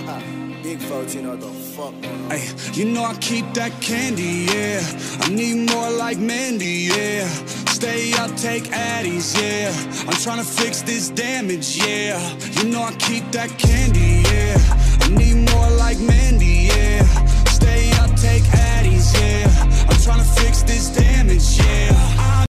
Big 14, what the fuck Hey, you know I keep that candy, yeah. I need more like Mandy, yeah. Stay up, take Addies, yeah. I'm trying to fix this damage, yeah. You know I keep that candy, yeah.